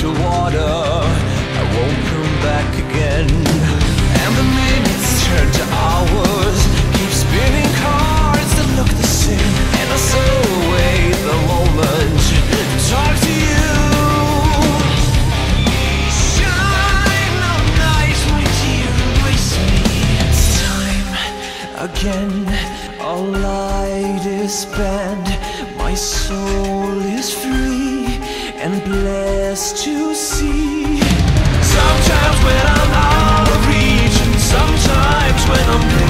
to water. I won't come back again. And the minutes turn to hours. Keep spinning cards that look the same. And I throw away the moment. Talk to you. Shine all night, my dear, embrace me. It's time again. All light is spent, my soul is and blessed to see. Sometimes when I'm out of reach, and sometimes when I'm.